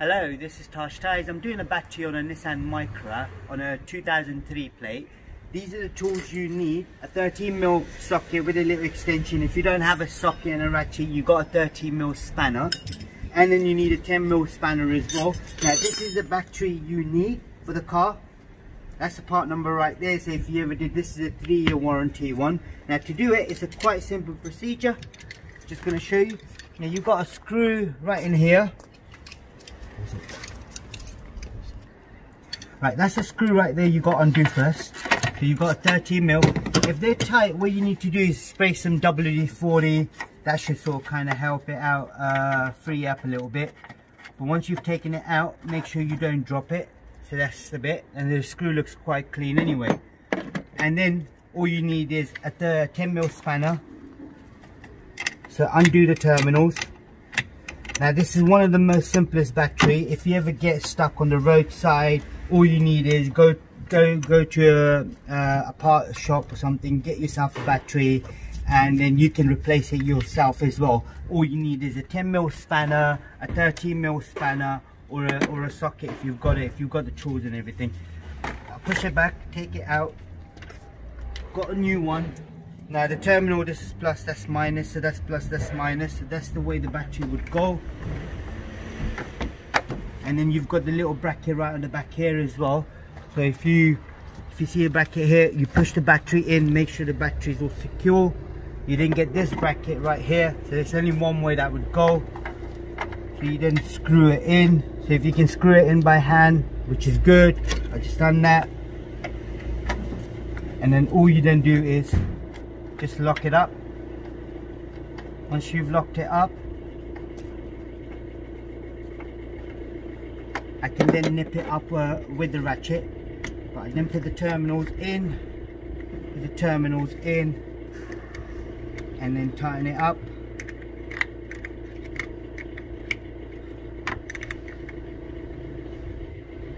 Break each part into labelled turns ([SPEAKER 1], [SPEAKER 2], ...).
[SPEAKER 1] Hello, this is Taj Tyres. I'm doing a battery on a Nissan Micra on a 2003 plate. These are the tools you need. A 13mm socket with a little extension. If you don't have a socket and a ratchet, you got a 13mm spanner. And then you need a 10mm spanner as well. Now this is the battery you need for the car. That's the part number right there. So if you ever did, this is a three year warranty one. Now to do it, it's a quite simple procedure. Just gonna show you. Now you've got a screw right in here Right, that's a screw right there you got to undo first. So you've got a 13 mil. If they're tight, what you need to do is spray some WD-40. That should sort of kind of help it out, uh, free up a little bit. But once you've taken it out, make sure you don't drop it. So that's the bit. And the screw looks quite clean anyway. And then all you need is a 10 mil spanner. So undo the terminals. Now this is one of the most simplest battery. If you ever get stuck on the roadside, all you need is go go go to a, uh, a part shop or something, get yourself a battery, and then you can replace it yourself as well. All you need is a 10 mil spanner, a 13 mil spanner, or a, or a socket if you've got it, if you've got the tools and everything. I'll push it back, take it out, got a new one, now the terminal, this is plus, that's minus, so that's plus, that's minus. So that's the way the battery would go. And then you've got the little bracket right on the back here as well. So if you if you see a bracket here, you push the battery in, make sure the battery is all secure. You then get this bracket right here. So there's only one way that would go. So you then screw it in. So if you can screw it in by hand, which is good, I just done that. And then all you then do is just lock it up. Once you've locked it up I can then nip it up uh, with the ratchet. But I then put the terminals in put the terminals in and then tighten it up.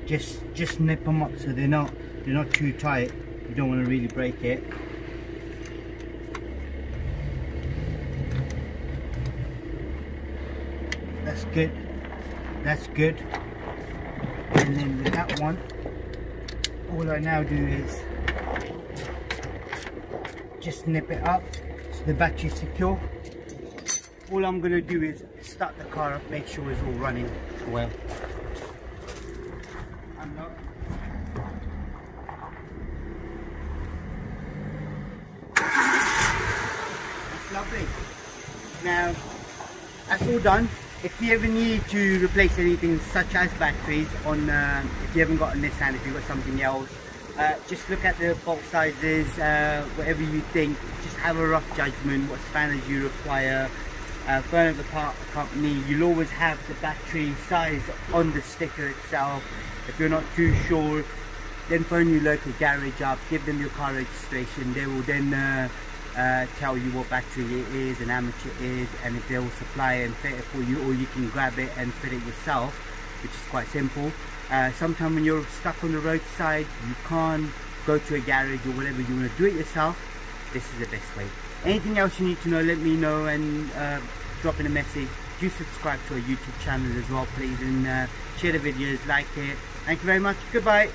[SPEAKER 1] Just just nip them up so they're not they're not too tight. You don't want to really break it that's good. That's good. And then with that one all I now do is just nip it up so the battery's secure. All I'm to do is start the car up make sure it's all running well. Lovely. Now that's all done if you ever need to replace anything such as batteries on uh, if you haven't got a Nissan if you've got something else uh, just look at the bolt sizes uh, whatever you think. Just have a rough judgment what spanners you require. Uh, phone the part company you'll always have the battery size on the sticker itself. If you're not too sure then phone your local garage up give them your car registration. They will then uh, tell you what battery it is and how much it is and if they'll supply and fit it for you or you can grab it and fit it yourself which is quite simple. Uh, sometimes when you're stuck on the roadside you can't go to a garage or whatever you want to do it yourself this is the best way. Anything else you need to know let me know and uh, drop in a message. Do subscribe to our youtube channel as well please and uh, share the videos like it. Thank you very much. Goodbye